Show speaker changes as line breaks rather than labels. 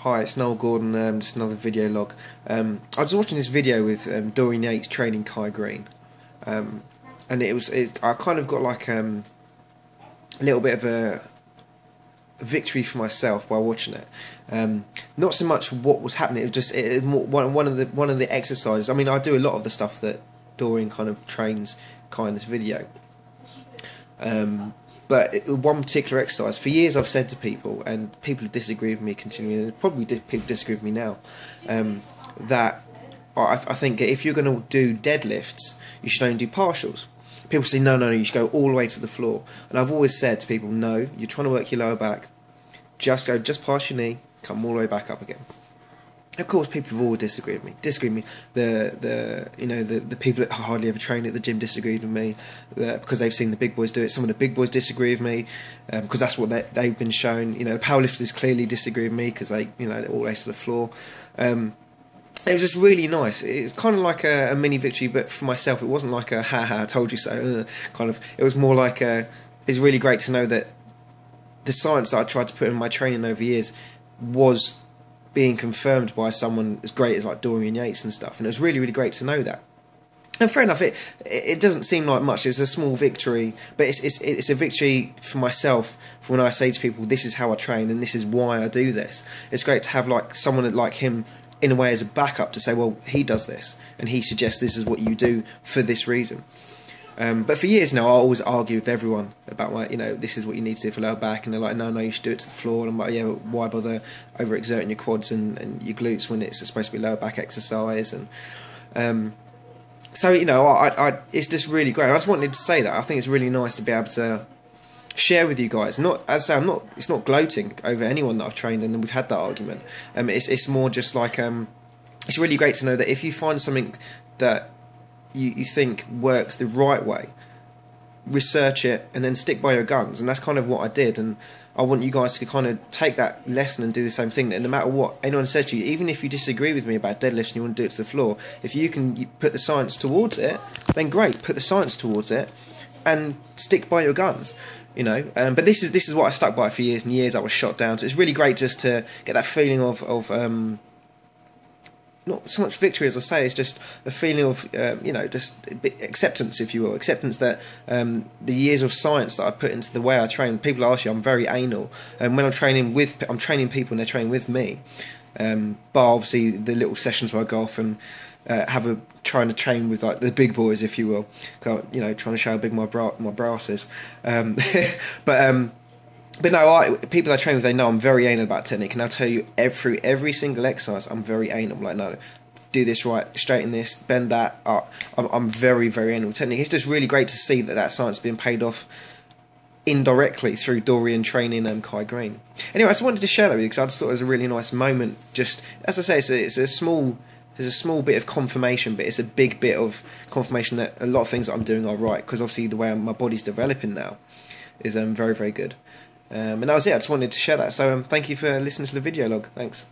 Hi, it's Noel Gordon, um, just another video log. Um, I was watching this video with um, Yates training Kai Greene, um, and it was it, I kind of got like um, a little bit of a, victory for myself while watching it. Um, not so much what was happening; it was just it, one one of the one of the exercises. I mean, I do a lot of the stuff that Dorian kind of trains Kai in this video. Um, but one particular exercise, for years I've said to people, and people disagree with me continually, and probably people disagree with me now, um, that I, I think if you're going to do deadlifts, you should only do partials. People say, no, no, no, you should go all the way to the floor. And I've always said to people, no, you're trying to work your lower back, just go just past your knee, come all the way back up again. Of course, people have always disagreed with me. Disagreed with me. The the you know the, the people that hardly ever train at the gym disagreed with me uh, because they've seen the big boys do it. Some of the big boys disagree with me because um, that's what they, they've been shown. You know, the powerlifters clearly disagree with me because they you know they're all race to the floor. Um, it was just really nice. It's kind of like a, a, mini victory, but for myself, it wasn't like a ha ha, I told you so uh, kind of. It was more like a. It's really great to know that the science that I tried to put in my training over years was being confirmed by someone as great as like Dorian Yates and stuff, and it was really really great to know that. And fair enough, it it doesn't seem like much. It's a small victory, but it's it's it's a victory for myself. For when I say to people, "This is how I train, and this is why I do this." It's great to have like someone like him in a way as a backup to say, "Well, he does this, and he suggests this is what you do for this reason." Um, but for years now, I always argue with everyone about like, you know, this is what you need to do for lower back, and they're like, no, no, you should do it to the floor. And I'm like, yeah, but why bother overexerting your quads and, and your glutes when it's supposed to be lower back exercise? And um, so, you know, I, I, it's just really great. I just wanted to say that I think it's really nice to be able to share with you guys. Not as I am not, it's not gloating over anyone that I've trained, and we've had that argument. Um, it's it's more just like um, it's really great to know that if you find something that you, you think works the right way, research it and then stick by your guns. And that's kind of what I did. And I want you guys to kind of take that lesson and do the same thing. And no matter what anyone says to you, even if you disagree with me about deadlifts and you want to do it to the floor, if you can put the science towards it, then great, put the science towards it and stick by your guns. You know, um, but this is this is what I stuck by for years and years. I was shot down, so it's really great just to get that feeling of of um, not so much victory as I say, it's just a feeling of um, you know just acceptance, if you will, acceptance that um, the years of science that I put into the way I train. People ask you, I'm very anal, and when I'm training with, I'm training people and they're training with me. Um, but obviously the little sessions where I go off and uh, have a trying to train with like the big boys, if you will, you know, trying to show how big my bra my brass is. Um, but um, but no, I, people I train with, they know I'm very anal about technique, and I'll tell you every every single exercise, I'm very anal. I'm like, no, do this right, straighten this, bend that up. I'm, I'm very very anal technique. It's just really great to see that that science being paid off indirectly through Dorian training and Kai Greene. Anyway, I just wanted to share that with you because I just thought it was a really nice moment. Just as I say, it's a, it's a small there's a small bit of confirmation, but it's a big bit of confirmation that a lot of things that I'm doing are right because obviously the way my body's developing now is um, very very good. Um, and that was it. I just wanted to share that. So um, thank you for listening to the video log. Thanks.